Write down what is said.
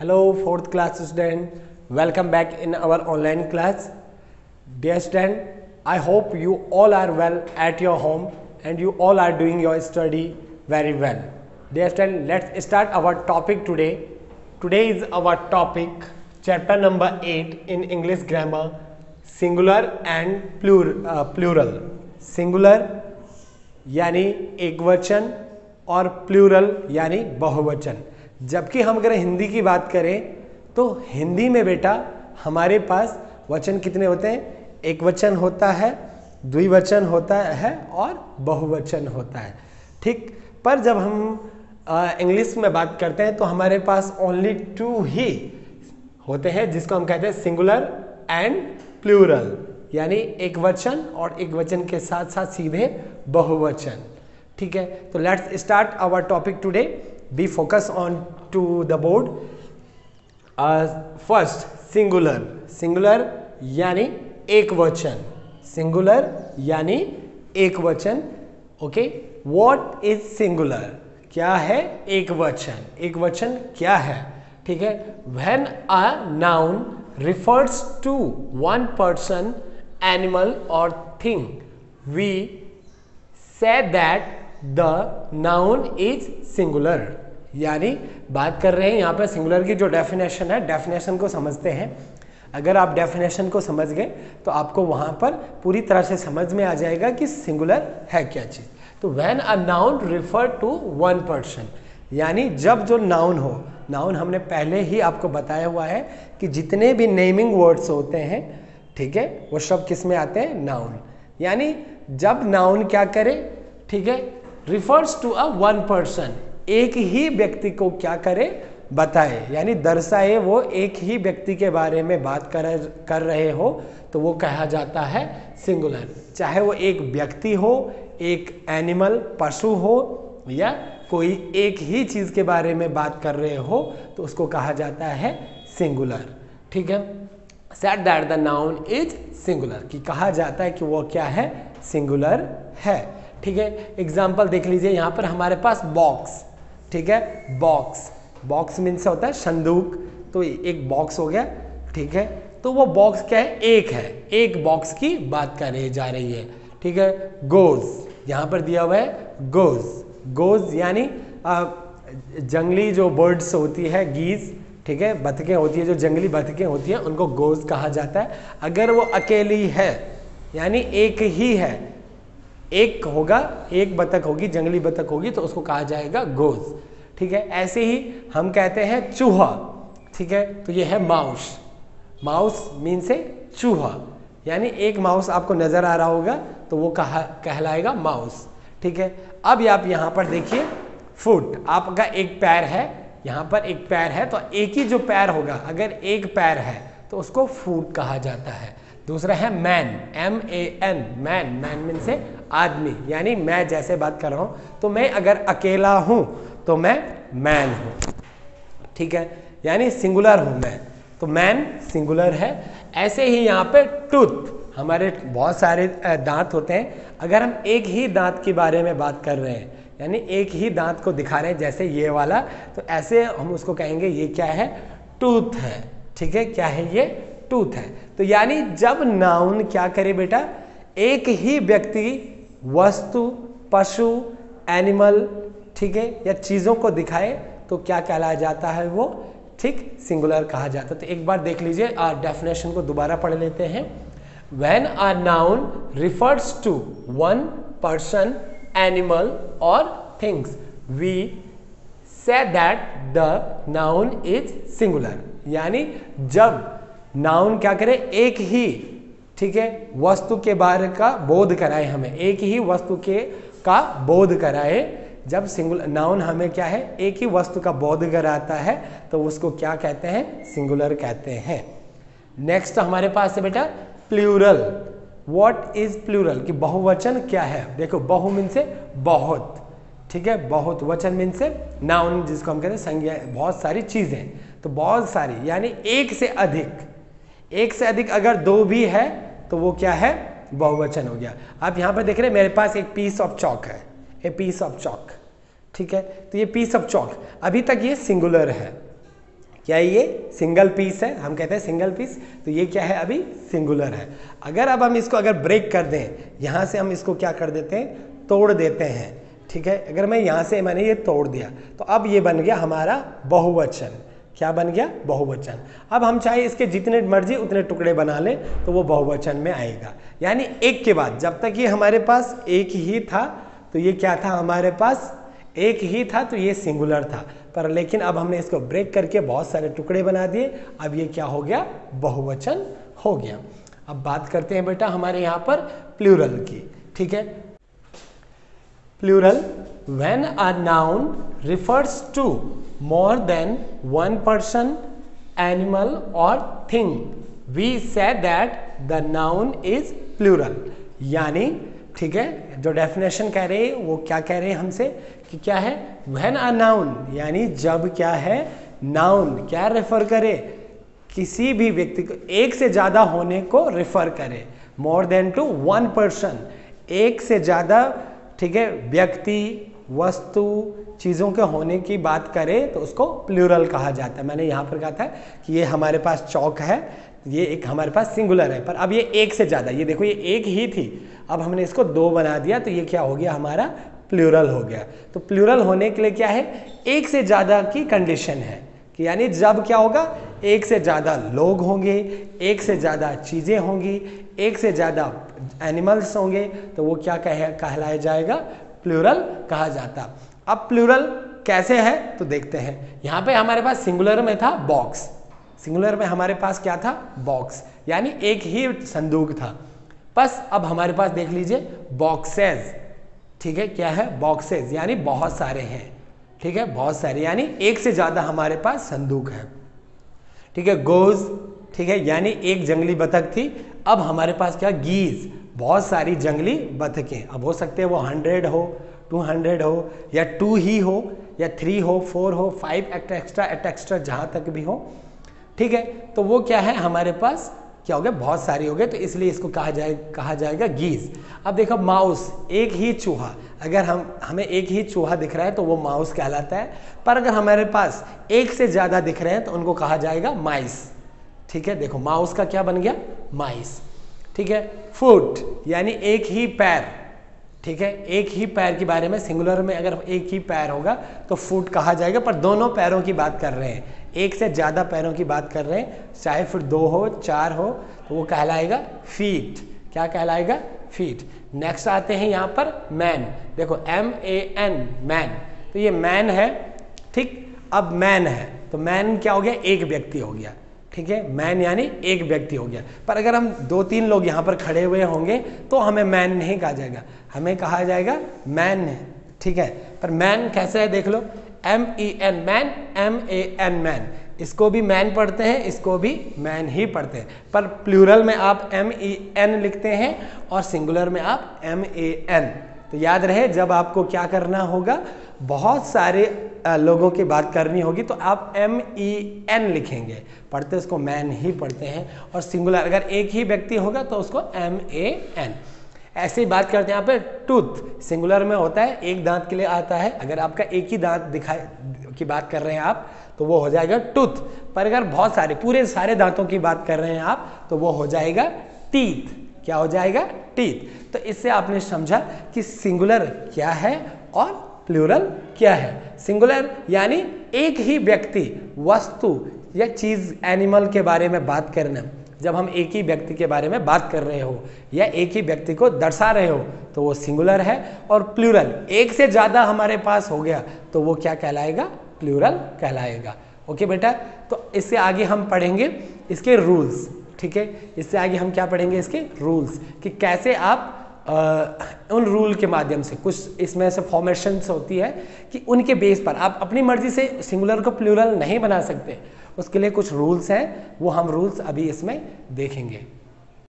Hello fourth class student welcome back in our online class dear student I hope you all are well at your home and you all are doing your study very well dear student let's start our topic today today is our topic chapter number eight in English grammar singular and plur plural singular यानी एक वचन और plural यानी बहुवचन जबकि हम अगर हिंदी की बात करें तो हिंदी में बेटा हमारे पास वचन कितने होते हैं? एक वचन होता है, द्विवचन होता है और बहुवचन होता है। ठीक, पर जब हम इंग्लिश में बात करते हैं तो हमारे पास ओनली टू ही होते हैं, जिसको हम कहते हैं सिंगुलर एंड प्लूरल यानी एक वचन और एक वचन के साथ साथ सीधे बहुवचन। ठीक है तो let's start our topic today be focus on to the board first singular singular यानी एक वचन सिंगुलर यानी एक वचन ओके व्हाट इज़ सिंगुलर क्या है एक वचन एक वचन क्या है ठीक है when a noun refers to one person, animal or thing, we say that the noun is singular. यानी बात कर रहे हैं यहाँ पर सिंगुलर की जो डेफिनेशन है डेफिनेशन को समझते हैं। अगर आप डेफिनेशन को समझ गए तो आपको वहाँ पर पूरी तरह से समझ में आ जाएगा कि सिंगुलर है क्या चीज़। तो when a noun refer to one person यानी जब जो नाउन हो नाउन हमने पहले ही आपको बताया हुआ है कि जितने भी नेमिंग वर्ड्स होते हैं, ठीक है, वो सब किसमें आते हैं? नाउन यानी जब नाउन क्या करे, ठीक है refers to a one person एक ही व्यक्ति को क्या करे? बताए। यानी दर्शाए वो एक ही व्यक्ति के बारे में बात कर कर रहे हो तो वो कहा जाता है सिंगुलर चाहे वो एक व्यक्ति हो, एक एनिमल पशु हो, या कोई एक ही चीज़ के बारे में बात कर रहे हो तो उसको कहा जाता है सिंगुलर ठीक है? Said that the noun is singular कि कहा जाता है कि वो क्या है? सिंगुलर है। ठीक है? एग्ज़ाम्पल देख लीजिए, यहाँ पर हमारे पास बॉक्स ठीक है? बॉक्स बॉक्स मीन से होता है संदूक। तो एक बॉक्स हो गया, ठीक है? तो वो बॉक्स क्या है? एक है। एक बॉक्स की बात कर रही जा रही है, ठीक है? गोज यहाँ पर दिया हुआ है गोज गोज यानी जंगली जो बर्ड्स होती है गीज ठीक है? बतखें होती है, जो जंगली बतखें होती हैं, उनको गोज कहा जाता है। अगर वो अकेली है, यानी एक ही है एक होगा, एक बतख होगी, जंगली बतख होगी तो उसको कहा जाएगा गोज। ठीक है? ऐसे ही हम कहते हैं चूहा। ठीक है? तो ये है माउस। माउस मीन से चूहा। यानी एक माउस आपको नज़र आ रहा होगा तो वो कहा, कहलाएगा माउस। ठीक है? अब आप यहाँ पर देखिए, फुट। आपका एक पैर है, यहाँ पर एक पैर है तो एक ही जो पैर होगा, अगर एक पैर है तो उसको फूट कहा जाता है। दूसरा है man M A N man man mean से आदमी, यानी मैं जैसे बात कर रहा हूँ तो मैं अगर अकेला हूँ तो मैं मैन हूँ, ठीक है? यानी सिंगुलर हूँ मैं तो मैन सिंगुलर है। ऐसे ही यहाँ पे टूथ हमारे बहुत सारे दांत होते हैं। अगर हम एक ही दांत के बारे में बात कर रहे हैं, यानी एक ही दांत को दिखा रहे हैं, जैसे ये वाला तो ऐसे हम उसको कहेंगे, ये क्या है? टूथ है, ठीक है? क्या है ये? टूथ है। तो यानी जब नाउन क्या करे बेटा? एक ही व्यक्ति, वस्तु, पशु एनिमल ठीक है, या चीज़ों को दिखाए तो क्या कहलाया जाता है वो? ठीक सिंगुलर कहा जाता है। तो एक बार देख लीजिए डेफिनेशन को दोबारा पढ़ लेते हैं। When a noun refers to one person, animal, or things, we say that the noun is singular. यानी जब नाउन क्या करे? एक ही, ठीक है, वस्तु के बारे का बोध कराए हमें। एक ही वस्तु के का बोध कराए। जब सिंगुलर नाउन हमें क्या है? एक ही वस्तु का बोध कराता है तो उसको क्या कहते हैं? सिंगुलर कहते हैं। नेक्स्ट हमारे पास है बेटा प्लूरल वॉट इज़ प्लूरल कि बहुवचन क्या है? देखो, बहु मीन से बहुत, ठीक है? बहुत वचन मीन से नाउन, जिसको हम कहते हैं संज्ञा, बहुत सारी चीज़ें। तो बहुत सारी, यानी एक से अधिक। एक से अधिक अगर दो भी है तो वो क्या है? बहुवचन हो गया। आप यहाँ पर देख रहे हैं, मेरे पास एक पीस ऑफ़ चौक है। ए पीस ऑफ़ चौक ठीक है? तो ये पीस ऑफ़ चौक अभी तक ये सिंगुलर है। क्या ये सिंगल पीस है? हम कहते हैं सिंगल पीस तो ये क्या है? अभी सिंगुलर है। अगर अब हम इसको अगर ब्रेक कर दें, यहाँ से हम इसको क्या कर देते हैं? तोड़ देते हैं। ठीक है? अगर मैं यहाँ से, मैंने ये तोड़ दिया तो अब ये बन गया हमारा बहुवचन। क्या बन गया? बहुवचन। अब हम चाहे इसके जितने मर्ज़ी उतने टुकड़े बना लें तो वो बहुवचन में आएगा। यानी एक के बाद, जब तक ये हमारे पास एक ही था तो ये क्या था हमारे पास? एक ही था तो ये सिंगुलर था। पर लेकिन अब हमने इसको ब्रेक करके बहुत सारे टुकड़े बना दिए। अब ये क्या हो गया? बहुवचन हो गया। अब बात करते हैं बेटा हमारे यहाँ पर प्लूरल की। ठीक है? Plural when a noun refers to more than one person, animal, or thing, we say that the noun is plural. यानी, ठीक है, जो डेफिनेशन कह रहे हैं, वो क्या कह रहे हैं हमसे? कि क्या है? वहन अ नाउन यानी जब क्या है नाउन क्या रेफर करे? किसी भी व्यक्ति को, एक से ज़्यादा होने को रेफर करे। More than two one person एक से ज़्यादा, ठीक है, व्यक्ति वस्तु चीज़ों के होने की बात करें तो उसको प्लूरल कहा जाता है। मैंने यहाँ पर कहा था कि ये हमारे पास चौक है, ये एक हमारे पास सिंगुलर है, पर अब ये एक से ज़्यादा, ये देखो ये एक ही थी। अब हमने इसको दो बना दिया तो ये क्या हो गया? हमारा प्लूरल हो गया। तो प्लूरल होने के लिए क्या है? एक से ज़्यादा की कंडीशन है कि यानी जब क्या होगा? एक से ज़्यादा लोग होंगे, एक से ज़्यादा चीज़ें होंगी, एक से ज़्यादा एनिमल्स होंगे तो वो क्या कह, कहलाया जाएगा? प्लूरल कहा जाता। अब प्लूरल कैसे है तो देखते हैं। यहाँ पे हमारे पास सिंगुलर में था बॉक्स। सिंगुलर में हमारे पास क्या था? बॉक्स। यानी एक ही संदूक था। बस अब हमारे पास देख लीजिए, बॉक्सेस। ठीक है, क्या है? बॉक्सेज यानी बहुत सारे हैं। ठीक है, बहुत सारे। यानी एक से ज़्यादा हमारे पास संदूक है। ठीक है, गोज। ठीक है, यानी एक जंगली बतख थी। अब हमारे पास क्या? गीज। बहुत सारी जंगली बतखें। अब हो सकते हैं वो हंड्रेड हो, टू हंड्रेड हो, या टू ही हो, या थ्री हो, फोर हो, five act, extra eight extra जहाँ तक भी हो। ठीक है तो वो क्या है हमारे पास? क्या हो गया? बहुत सारी हो गए तो इसलिए इसको कहा जाए, कहा जाएगा गीज। अब देखो, माउस, एक ही चूहा। अगर हम, हमें एक ही चूहा दिख रहा है तो वो माउस कहलाता है। पर अगर हमारे पास एक से ज़्यादा दिख रहे हैं तो उनको कहा जाएगा माइस। ठीक है, देखो, माउस का क्या बन गया? माइस। ठीक है? फुट यानी एक ही पैर। ठीक है? एक ही पैर के बारे में सिंगुलर में अगर एक ही पैर होगा तो फुट कहा जाएगा, पर दोनों पैरों की बात कर रहे हैं। एक से ज़्यादा पैरों की बात कर रहे हैं, चाहे फिर दो हो, चार हो तो वो कहलाएगा फीट क्या कहलाएगा? फीट नेक्स्ट आते हैं यहाँ पर मैन देखो एम ए एन मैन तो ये मैन है, ठीक? अब मैन है। तो मैन क्या हो गया? एक व्यक्ति हो गया। ठीक है? मैन यानी एक व्यक्ति हो गया। पर अगर हम दो तीन लोग यहाँ पर खड़े हुए होंगे तो हमें मैन नहीं कहा जाएगा। हमें कहा जाएगा मैन ठीक है? पर मैन कैसे है देख लो? M E N man M A N man इसको भी मैन पढ़ते हैं, इसको भी मैन ही पढ़ते हैं। पर प्लूरल में आप एम ई एन लिखते हैं और सिंगुलर में आप एम ए एन तो याद रहे, जब आपको क्या करना होगा, बहुत सारे लोगों की बात करनी होगी तो आप एम ई एन लिखेंगे। पढ़ते उसको मैन ही पढ़ते हैं, और सिंगुलर अगर एक ही व्यक्ति होगा तो उसको एम ए एन ऐसे ही बात करते हैं यहाँ पे टूथ सिंगुलर में होता है, एक दांत के लिए आता है, अगर आपका एक ही दांत दिखाई, की बात कर रहे हैं आप तो वो हो जाएगा टूथ पर अगर बहुत सारे, पूरे सारे दांतों की बात कर रहे हैं आप तो वो हो जाएगा टीथ क्या हो जाएगा? टीथ तो इससे आपने समझा कि सिंगुलर क्या है और प्लूरल क्या है। सिंगुलर यानी एक ही व्यक्ति, वस्तु या चीज़ एनिमल के बारे में बात करना। जब हम एक ही व्यक्ति के बारे में बात कर रहे हो या एक ही व्यक्ति को दर्शा रहे हो तो वो सिंगुलर है और प्लूरल एक से ज़्यादा हमारे पास हो गया तो वो क्या कहलाएगा? प्लूरल कहलाएगा। ओके बेटा? तो इससे आगे हम पढ़ेंगे इसके रूल्स ठीक है? इससे आगे हम क्या पढ़ेंगे इसके? रूल्स कि कैसे आप आ, उन रूल के माध्यम से कुछ इसमें से फॉर्मेशन होती है कि उनके बेस पर आप अपनी मर्ज़ी से सिंगुलर को प्लूरल नहीं बना सकते। उसके लिए कुछ रूल्स हैं वो हम रूल्स अभी इसमें देखेंगे।